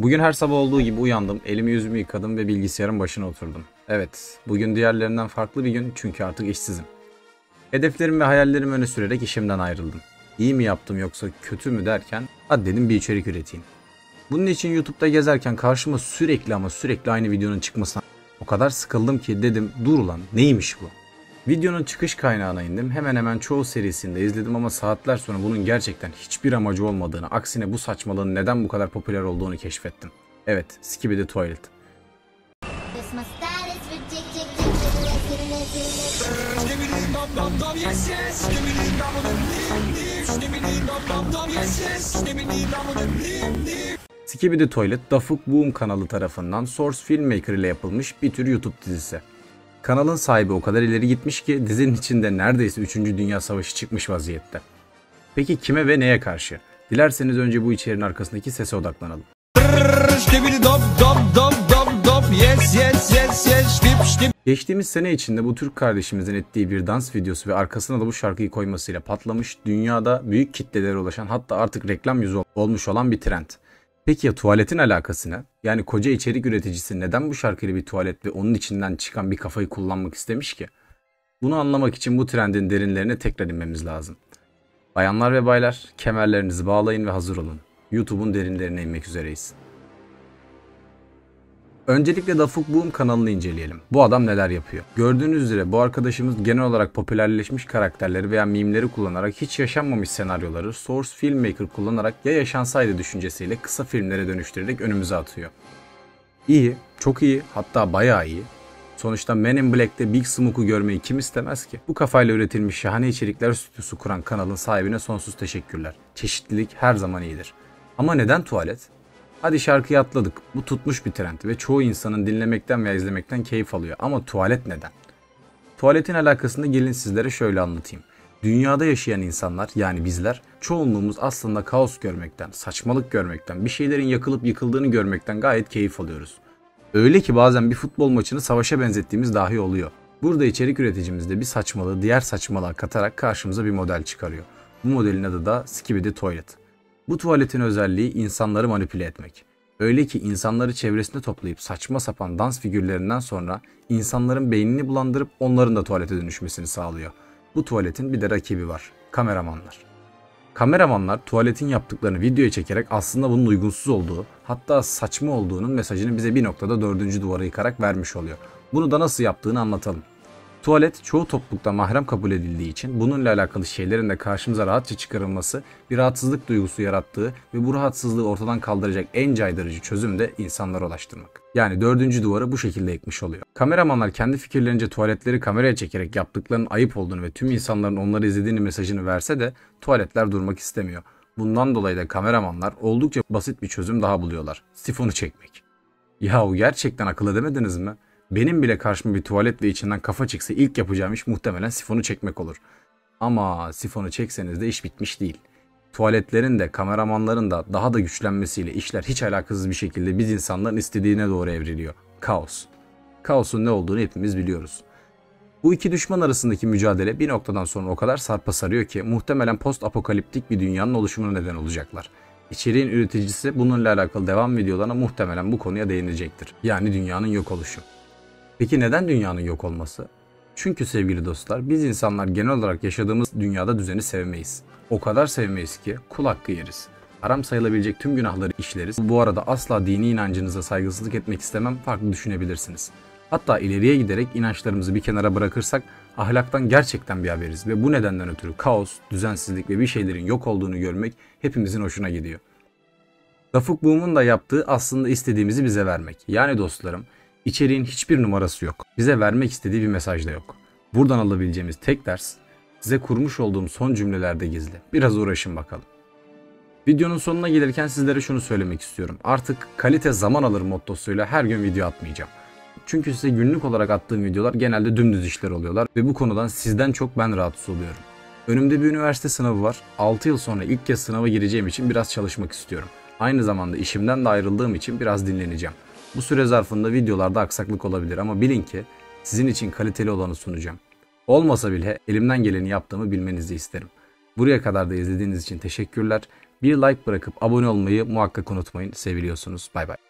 Bugün her sabah olduğu gibi uyandım, elimi yüzümü yıkadım ve bilgisayarın başına oturdum. Evet, bugün diğerlerinden farklı bir gün çünkü artık işsizim. Hedeflerim ve hayallerimi öne sürerek işimden ayrıldım. İyi mi yaptım yoksa kötü mü derken hadi dedim bir içerik üreteyim. Bunun için YouTube'da gezerken karşıma sürekli ama sürekli aynı videonun çıkmasına o kadar sıkıldım ki dedim dur ulan neymiş bu? Videonun çıkış kaynağına indim. Hemen hemen çoğu serisinde izledim ama saatler sonra bunun gerçekten hiçbir amacı olmadığını, aksine bu saçmalığın neden bu kadar popüler olduğunu keşfettim. Evet, Toilet. My style is ridiculous. Skibidi Toilet, Dafuk Boom kanalı tarafından Source Filmmaker ile yapılmış bir tür YouTube dizisi. Kanalın sahibi o kadar ileri gitmiş ki dizinin içinde neredeyse 3. Dünya Savaşı çıkmış vaziyette. Peki kime ve neye karşı? Dilerseniz önce bu içeriğin arkasındaki sese odaklanalım. Geçtiğimiz sene içinde bu Türk kardeşimizin ettiği bir dans videosu ve arkasına da bu şarkıyı koymasıyla patlamış, dünyada büyük kitlelere ulaşan hatta artık reklam yüzü olmuş olan bir trend. Peki ya tuvaletin alakası ne? Yani koca içerik üreticisi neden bu şarkıyla bir tuvalet ve onun içinden çıkan bir kafayı kullanmak istemiş ki? Bunu anlamak için bu trendin derinlerine tekrar inmemiz lazım. Bayanlar ve baylar, kemerlerinizi bağlayın ve hazır olun. YouTube'un derinlerine inmek üzereyiz. Öncelikle Dafuk Boom kanalını inceleyelim. Bu adam neler yapıyor? Gördüğünüz üzere bu arkadaşımız genel olarak popülerleşmiş karakterleri veya mimleri kullanarak hiç yaşanmamış senaryoları Source Filmmaker kullanarak ya yaşansaydı düşüncesiyle kısa filmlere dönüştürerek önümüze atıyor. İyi, çok iyi, hatta bayağı iyi. Sonuçta Men in Black'te Big Smoke'u görmeyi kim istemez ki? Bu kafayla üretilmiş şahane içerikler stüdyosu kuran kanalın sahibine sonsuz teşekkürler. Çeşitlilik her zaman iyidir. Ama neden tuvalet? Hadi şarkıyı atladık. Bu tutmuş bir trend ve çoğu insanın dinlemekten veya izlemekten keyif alıyor. Ama tuvalet neden? Tuvaletin alakasını gelin sizlere şöyle anlatayım. Dünyada yaşayan insanlar yani bizler çoğunluğumuz aslında kaos görmekten, saçmalık görmekten, bir şeylerin yakılıp yıkıldığını görmekten gayet keyif alıyoruz. Öyle ki bazen bir futbol maçını savaşa benzettiğimiz dahi oluyor. Burada içerik üreticimiz de bir saçmalığı diğer saçmalığa katarak karşımıza bir model çıkarıyor. Bu modelin adı da Skibidi Toilet. Bu tuvaletin özelliği insanları manipüle etmek. Öyle ki insanları çevresinde toplayıp saçma sapan dans figürlerinden sonra insanların beynini bulandırıp onların da tuvalete dönüşmesini sağlıyor. Bu tuvaletin bir de rakibi var. Kameramanlar. Kameramanlar tuvaletin yaptıklarını videoya çekerek aslında bunun uygunsuz olduğu, hatta saçma olduğunun mesajını bize bir noktada dördüncü duvara yıkarak vermiş oluyor. Bunu da nasıl yaptığını anlatalım. Tuvalet çoğu toplulukta mahrem kabul edildiği için bununla alakalı şeylerin de karşımıza rahatça çıkarılması bir rahatsızlık duygusu yarattığı ve bu rahatsızlığı ortadan kaldıracak en caydırıcı çözüm de insanlara ulaştırmak. Yani dördüncü duvarı bu şekilde yıkmış oluyor. Kameramanlar kendi fikirlerince tuvaletleri kameraya çekerek yaptıklarının ayıp olduğunu ve tüm insanların onları izlediğini mesajını verse de tuvaletler durmak istemiyor. Bundan dolayı da kameramanlar oldukça basit bir çözüm daha buluyorlar. Sifonu çekmek. Yahu gerçekten akıl edemediniz mi? Benim bile karşıma bir tuvalet içinden kafa çıksa ilk yapacağım iş muhtemelen sifonu çekmek olur. Ama sifonu çekseniz de iş bitmiş değil. Tuvaletlerin de kameramanların da daha da güçlenmesiyle işler hiç alakasız bir şekilde biz insanların istediğine doğru evriliyor. Kaos. Kaosun ne olduğunu hepimiz biliyoruz. Bu iki düşman arasındaki mücadele bir noktadan sonra o kadar sarpa sarıyor ki muhtemelen post apokaliptik bir dünyanın oluşumuna neden olacaklar. İçeriğin üreticisi bununla alakalı devam videolarına muhtemelen bu konuya değinecektir. Yani dünyanın yok oluşu. Peki neden dünyanın yok olması? Çünkü sevgili dostlar biz insanlar genel olarak yaşadığımız dünyada düzeni sevmeyiz. O kadar sevmeyiz ki kul hakkı yeriz. Haram sayılabilecek tüm günahları işleriz. Bu arada asla dini inancınıza saygısızlık etmek istemem farklı düşünebilirsiniz. Hatta ileriye giderek inançlarımızı bir kenara bırakırsak ahlaktan gerçekten bir haberiz ve bu nedenden ötürü kaos, düzensizlik ve bir şeylerin yok olduğunu görmek hepimizin hoşuna gidiyor. Dafuk Boom'un da yaptığı aslında istediğimizi bize vermek. Yani dostlarım İçeriğin hiçbir numarası yok. Bize vermek istediği bir mesaj da yok. Buradan alabileceğimiz tek ders size kurmuş olduğum son cümlelerde gizli. Biraz uğraşın bakalım. Videonun sonuna gelirken sizlere şunu söylemek istiyorum. Artık kalite zaman alır mottosuyla her gün video atmayacağım. Çünkü size günlük olarak attığım videolar genelde dümdüz işler oluyorlar ve bu konudan sizden çok ben rahatsız oluyorum. Önümde bir üniversite sınavı var. 6 yıl sonra ilk kez sınava gireceğim için biraz çalışmak istiyorum. Aynı zamanda işimden de ayrıldığım için biraz dinleneceğim. Bu süre zarfında videolarda aksaklık olabilir ama bilin ki sizin için kaliteli olanı sunacağım. Olmasa bile elimden geleni yaptığımı bilmenizi isterim. Buraya kadar da izlediğiniz için teşekkürler. Bir like bırakıp abone olmayı muhakkak unutmayın. Seviliyorsunuz. Bay bay.